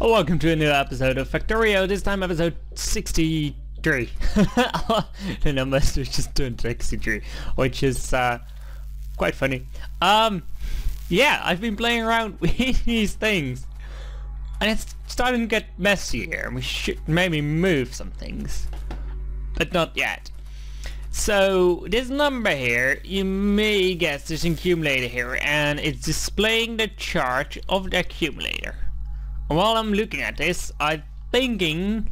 Oh, welcome to a new episode of Factorio, this time episode 63. the numbers are just turned 63, which is uh, quite funny. Um, yeah, I've been playing around with these things. And it's starting to get messy here, and we should maybe move some things. But not yet. So this number here, you may guess there's an accumulator here and it's displaying the charge of the accumulator. While I'm looking at this, I'm thinking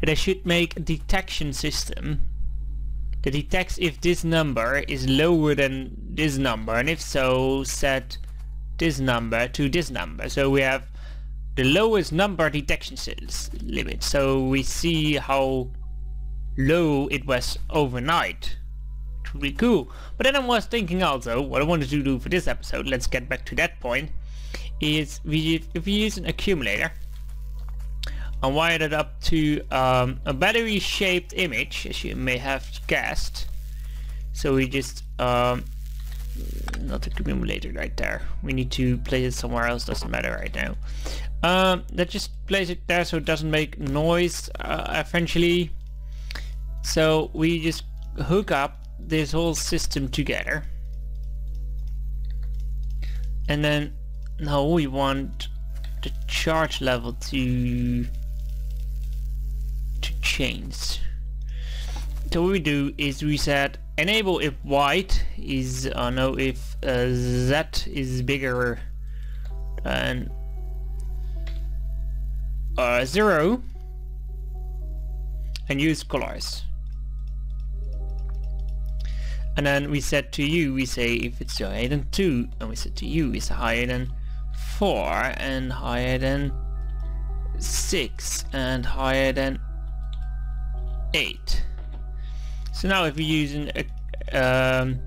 that I should make a detection system that detects if this number is lower than this number and if so set this number to this number. So we have the lowest number detection limit. So we see how low it was overnight. Which would be cool. But then I was thinking also, what I wanted to do for this episode, let's get back to that point, is we, if we use an accumulator and wire it up to um, a battery shaped image, as you may have guessed. So we just, um, not accumulator right there. We need to place it somewhere else, doesn't matter right now. Um, that just place it there so it doesn't make noise uh, eventually so we just hook up this whole system together. And then now we want the charge level to to change. So what we do is we set enable if white is uh, no if uh, z is bigger than uh, zero and use colors and then we set to u we say if it's higher than 2 and we set to u is higher than 4 and higher than 6 and higher than 8 so now if we're using a, um,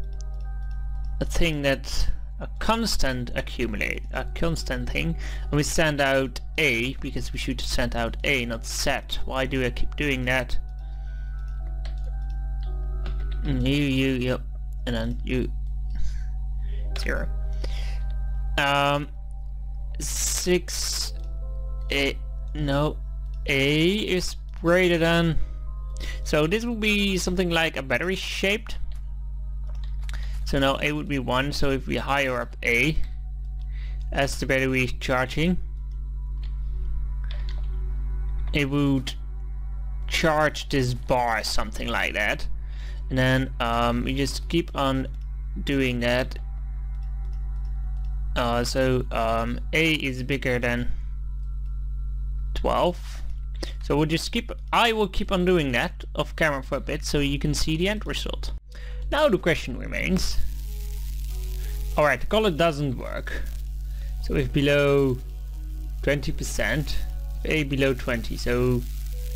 a thing that a constant accumulate a constant thing and we send out a because we should send out a not set why do I keep doing that you, you, yep. And then you, zero. Um, six, eight, no, A is greater than, so this will be something like a battery shaped. So now A would be one, so if we higher up A, as the battery is charging, it would charge this bar, something like that. And then um, we just keep on doing that uh, so um, A is bigger than 12 so we'll just keep I will keep on doing that off camera for a bit so you can see the end result now the question remains alright the color doesn't work so if below 20% A below 20 so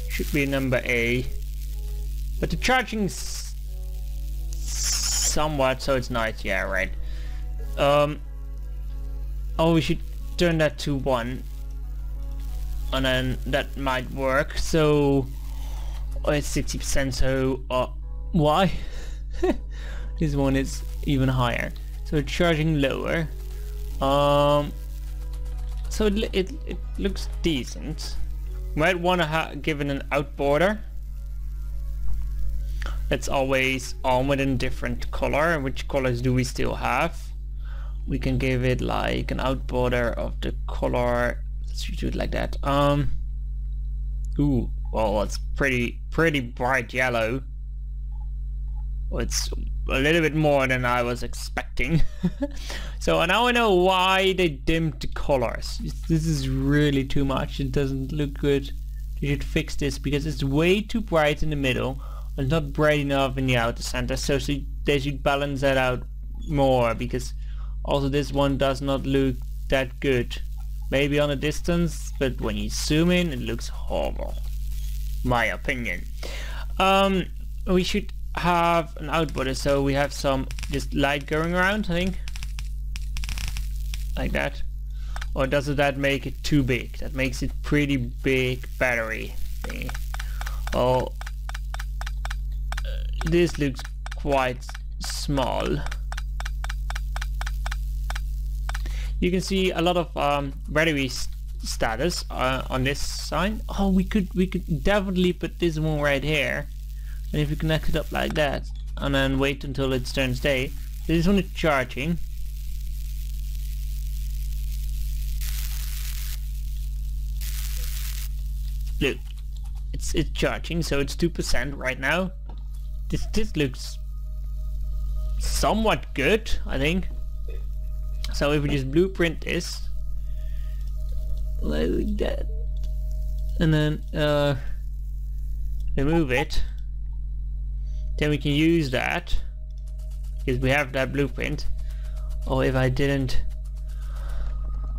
should be a number A but the charging somewhat, so it's nice. Yeah, right. Um. Oh, we should turn that to one, and then that might work. So oh, it's sixty percent. So uh, why? this one is even higher. So charging lower. Um. So it it, it looks decent. Might want to give it an out border it's always on with a different color which colors do we still have we can give it like an out border of the color. Let's do it like that. Um ooh well it's pretty pretty bright yellow. It's a little bit more than I was expecting. So now I know why they dimmed the colors. This is really too much. It doesn't look good. You should fix this because it's way too bright in the middle. And not bright enough in the outer center. So they should balance that out more because also this one does not look that good. Maybe on a distance but when you zoom in it looks horrible. My opinion. Um we should have an output so we have some just light going around I think. Like that. Or does that make it too big? That makes it pretty big battery thing oh this looks quite small. You can see a lot of um, batteries status uh, on this sign. Oh, we could we could definitely put this one right here, and if we connect it up like that, and then wait until it turns day. This one is charging. Look, it's it's charging, so it's two percent right now. This this looks somewhat good, I think. So if we just blueprint this, like that, and then uh, remove it, then we can use that because we have that blueprint. Or if I didn't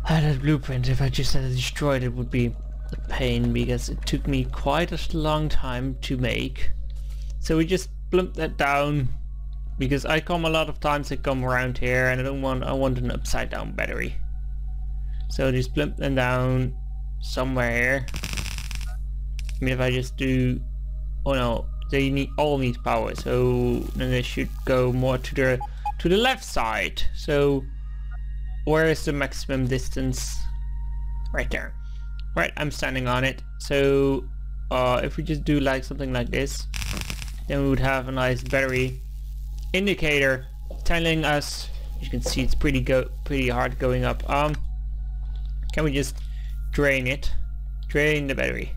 have that blueprint, if I just had it destroyed, it would be a pain because it took me quite a long time to make. So we just plump that down because I come a lot of times I come around here and I don't want I want an upside down battery. So just plump them down somewhere. I mean if I just do oh no they need all need power. So then they should go more to the to the left side. So where is the maximum distance? Right there. Right I'm standing on it. So uh, if we just do like something like this then we would have a nice battery indicator telling us you can see it's pretty go pretty hard going up. Um can we just drain it? Drain the battery.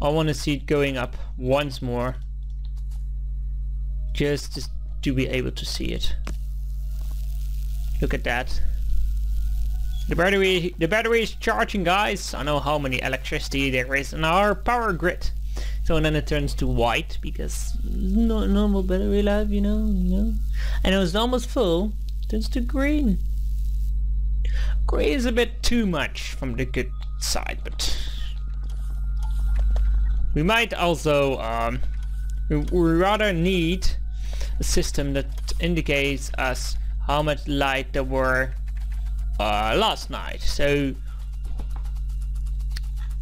I want to see it going up once more just to be able to see it. Look at that. The battery the battery is charging guys. I know how many electricity there is in our power grid so then it turns to white because no normal battery life you know you know and it was almost full turns to green green is a bit too much from the good side but we might also, um, we, we rather need a system that indicates us how much light there were uh, last night. So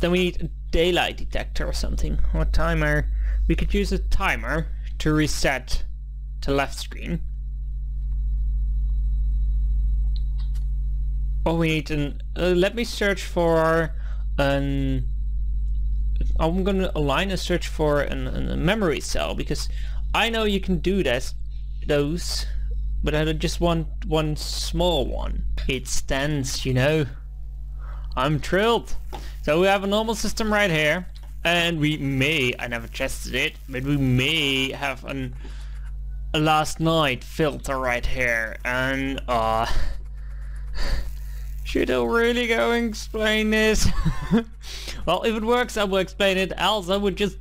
then we need daylight detector or something, or a timer. We could use a timer to reset to left screen. Oh, we need an. Uh, let me search for an I'm gonna align a search for an, a memory cell because I know you can do that, those, but I just want one small one. It stands, you know. I'm thrilled. So we have a normal system right here, and we may, I never tested it, but we may have an a last night filter right here, and uh should I really go and explain this? well, if it works, I will explain it, else I would just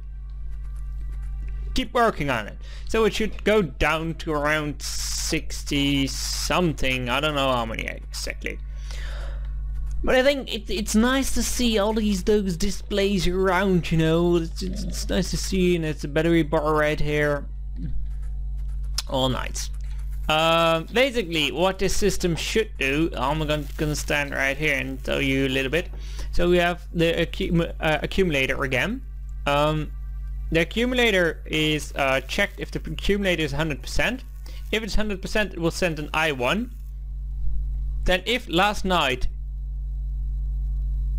keep working on it. So it should go down to around 60 something, I don't know how many exactly. But I think it, it's nice to see all these those displays around, you know, it's, it's, it's nice to see and it's a battery bar right here. All nice. Uh, basically, what this system should do, I'm gonna, gonna stand right here and tell you a little bit. So we have the uh, accumulator again. Um, the accumulator is uh, checked if the accumulator is 100%. If it's 100%, it will send an I1. Then if last night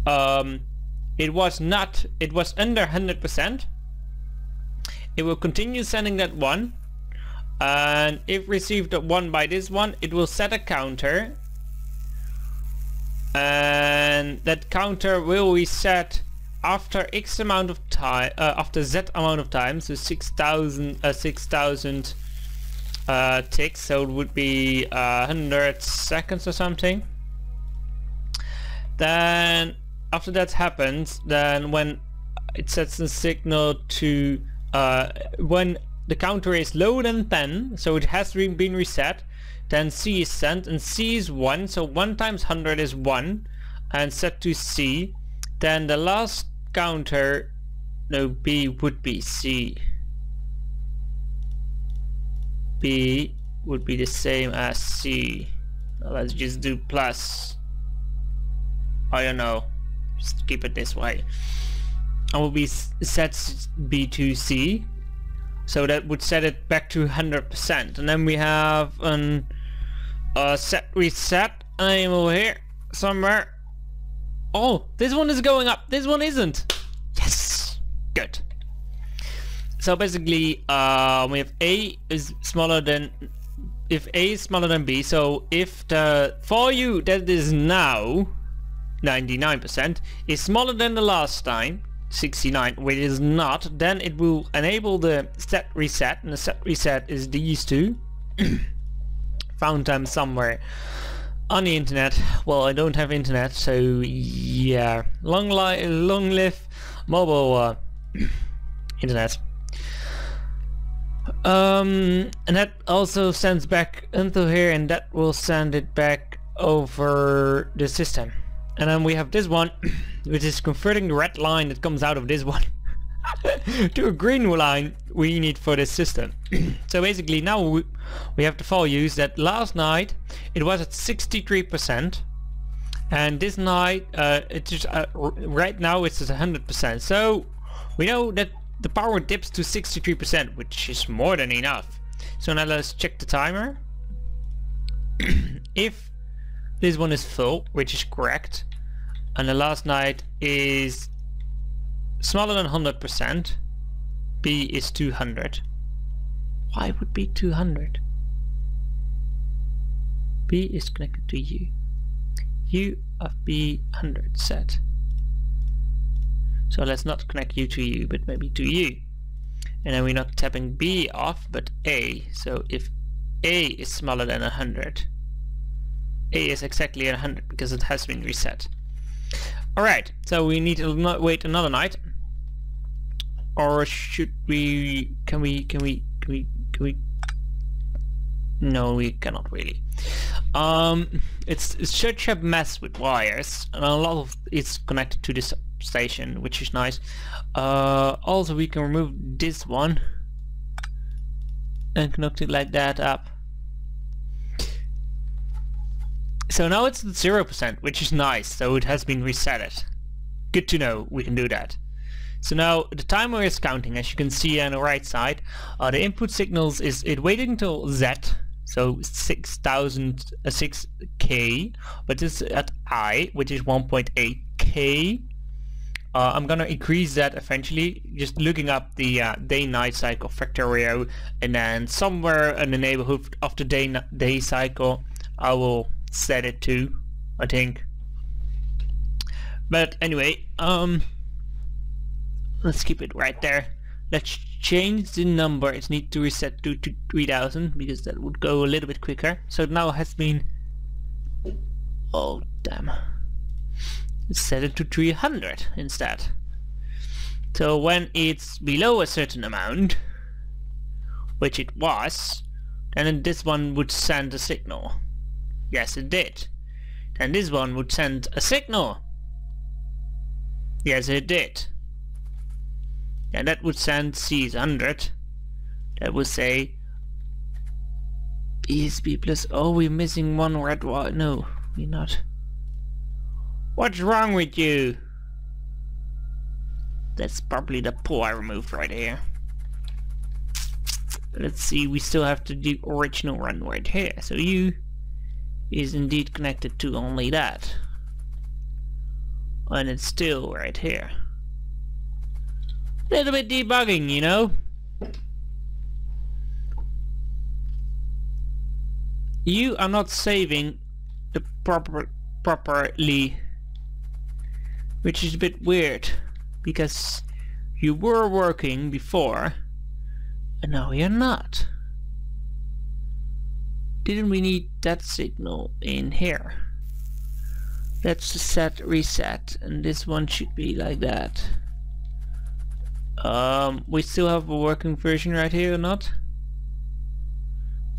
um, it was not, it was under 100%, it will continue sending that one. And if received a one by this one it will set a counter. And that counter will reset after x amount of time uh, after z amount of time so 6000 uh, 6000 uh, ticks. So it would be uh, 100 seconds or something. Then after that happens then when it sets the signal to uh, when the counter is lower than 10, so it has been reset. Then C is sent, and C is 1, so 1 times 100 is 1, and set to C. Then the last counter, no, B would be C. B would be the same as C. let's just do plus. I don't know. Just keep it this way. I will be set B to C so that would set it back to 100%. And then we have an uh, set reset. I'm over here somewhere. Oh, this one is going up. This one isn't. Yes. Good. So basically, uh, we have A is smaller than if A is smaller than B. So if the for you that is now 99% is smaller than the last time 69 which is not then it will enable the set reset and the set reset is these two. Found them somewhere on the internet. Well I don't have internet so yeah. Long li long live mobile uh, internet. Um and that also sends back into here and that will send it back over the system and then we have this one, which is converting the red line that comes out of this one to a green line we need for this system. so basically now we, we have the values that last night it was at 63% and this night uh, it's just, uh, right now it's at 100%. So we know that the power dips to 63% which is more than enough. So now let's check the timer. if this one is full, which is correct. And the last night is smaller than 100%. B is 200. Why would be 200? B is connected to U. U of B 100 set. So let's not connect U to U, but maybe to U. And then we're not tapping B off, but A. So if A is smaller than 100, a is exactly 100 because it has been reset. Alright, so we need to wait another night. Or should we... Can we... Can we... Can we... Can we... No, we cannot really. Um, it's, it's such a mess with wires, and a lot of it's connected to this station, which is nice. Uh, also, we can remove this one and connect it like that up. So now it's at 0%, which is nice, so it has been reset. Good to know we can do that. So now the timer is counting, as you can see on the right side. Uh, the input signals is it waited until Z, so 6000, uh, 6K, but it's at I, which is 1.8K. Uh, I'm gonna increase that eventually, just looking up the uh, day-night cycle Factorio, and then somewhere in the neighborhood of the day-day cycle, I will set it to, I think. But anyway, um, let's keep it right there. Let's change the number. It needs to reset to, to 3000 because that would go a little bit quicker. So now has been, oh damn, set it to 300 instead. So when it's below a certain amount, which it was, then this one would send a signal. Yes, it did. Then this one would send a signal. Yes, it did. And that would send C 100. That would say ESP plus... Oh, we're missing one red wire. No, we're not. What's wrong with you? That's probably the pull I removed right here. Let's see, we still have to do original run right here. So you is indeed connected to only that. And it's still right here. A little bit debugging, you know? You are not saving the proper properly which is a bit weird because you were working before and now you're not didn't we need that signal in here? That's the set reset and this one should be like that. Um, we still have a working version right here or not?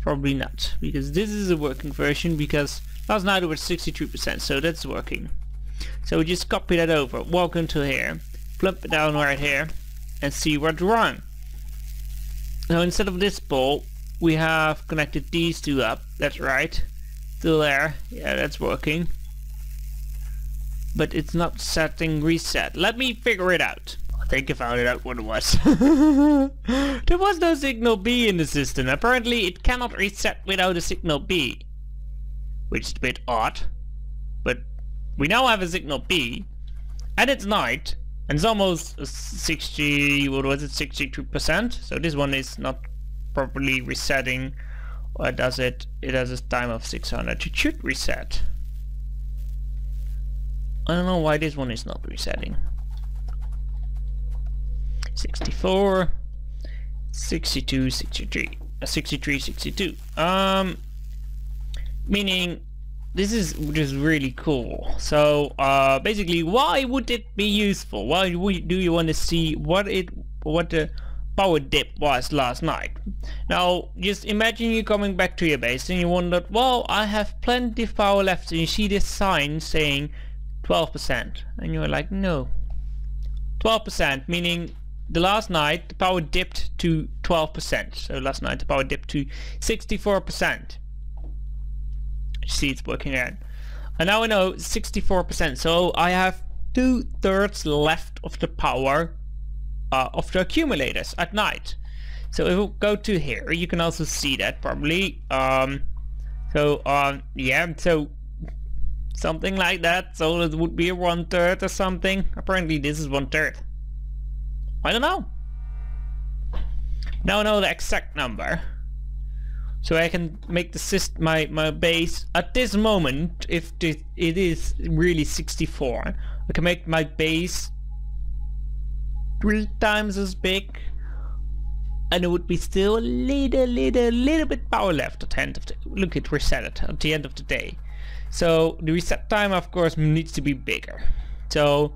Probably not, because this is a working version because last night it was 63%, so that's working. So we just copy that over, walk into here, plump it down right here, and see what's wrong. Now instead of this ball, we have connected these two up. That's right. Still there. Yeah, that's working. But it's not setting reset. Let me figure it out. I think I found it out what it was. there was no signal B in the system. Apparently it cannot reset without a signal B. Which is a bit odd. But we now have a signal B, and it's night, and it's almost 60, what was it, 62%? So this one is not properly resetting, or does it? It has a time of 600. It should reset. I don't know why this one is not resetting. 64, 62, 63, uh, 63, 62. Um, meaning this is just really cool. So uh, basically, why would it be useful? Why do you want to see what it what the power dip was last night? Now, just imagine you coming back to your base and you wonder, well, I have plenty of power left, and you see this sign saying 12%, and you're like, no. 12%, meaning the last night the power dipped to 12%. So last night the power dipped to 64%. You see it's working again. And now I know 64%. So I have two thirds left of the power uh, of the accumulators at night. So if we go to here, you can also see that probably. Um, so um, yeah, so something like that. So it would be a one third or something. Apparently this is one third. I don't know. Now I know the exact number. So I can make the syst my, my base at this moment, if it is really 64, I can make my base three times as big and it would be still a little, little, little bit power left at the end of the, look it reset it at the end of the day. So the reset time of course needs to be bigger. So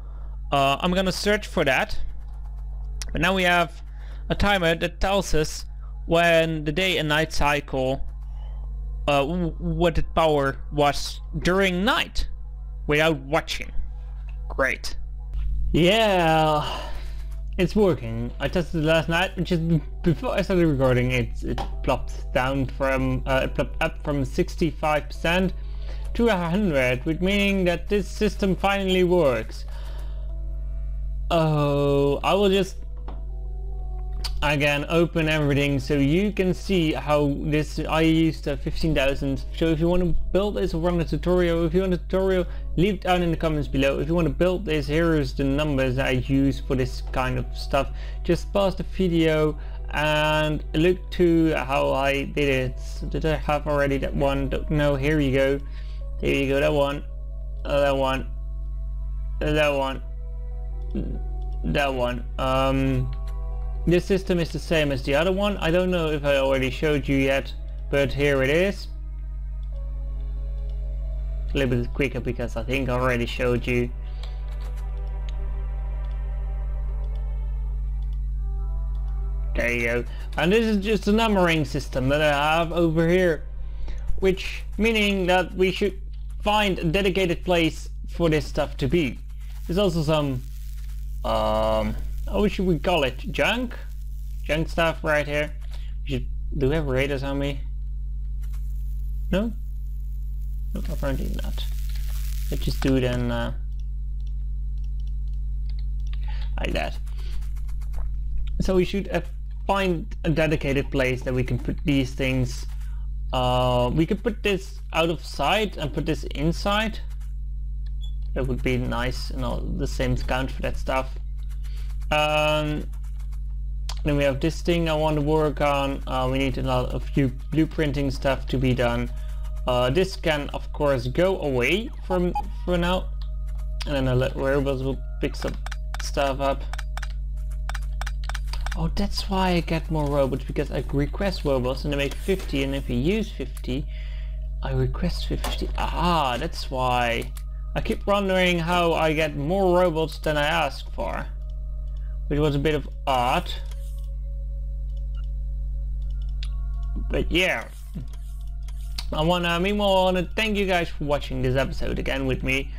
uh, I'm gonna search for that but now we have a timer that tells us when the day and night cycle uh, what the power was during night without watching. Great. Yeah, it's working. I tested it last night, which is before I started recording. It it plopped down from uh, it plopped up from 65% to 100, which meaning that this system finally works. Oh, I will just again open everything so you can see how this I used uh, 15,000 so if you want to build this run a tutorial. If you want a tutorial leave it down in the comments below. If you want to build this here's the numbers I use for this kind of stuff. Just pause the video and look to how I did it. Did I have already that one? Don't here you go. There you go that one that one that one that one. Um this system is the same as the other one. I don't know if I already showed you yet, but here it is. A little bit quicker because I think I already showed you. There you go. And this is just a numbering system that I have over here. Which, meaning that we should find a dedicated place for this stuff to be. There's also some um, Oh, should we call it? Junk? Junk stuff right here. We should, do we have radars on me? No? no apparently not. Let's just do it then uh, like that. So we should uh, find a dedicated place that we can put these things uh, we could put this out of sight and put this inside. That would be nice and all the same count for that stuff. Um, then we have this thing I want to work on. Uh, we need a, few blueprinting stuff to be done. Uh, this can of course go away from for now. And then the robots will pick some stuff up. Oh, that's why I get more robots, because I request robots and I make 50, and if you use 50, I request 50. Ah, that's why. I keep wondering how I get more robots than I ask for which was a bit of art. But yeah. I wanna meanwhile I wanna thank you guys for watching this episode again with me.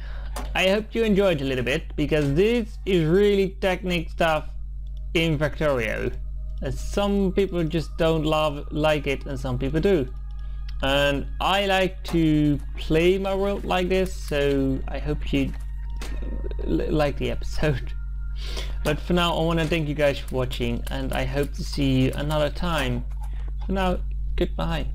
I hope you enjoyed a little bit because this is really technique stuff in Factorio. And some people just don't love like it and some people do. And I like to play my world like this so I hope you like the episode. But for now, I want to thank you guys for watching and I hope to see you another time. For now, goodbye.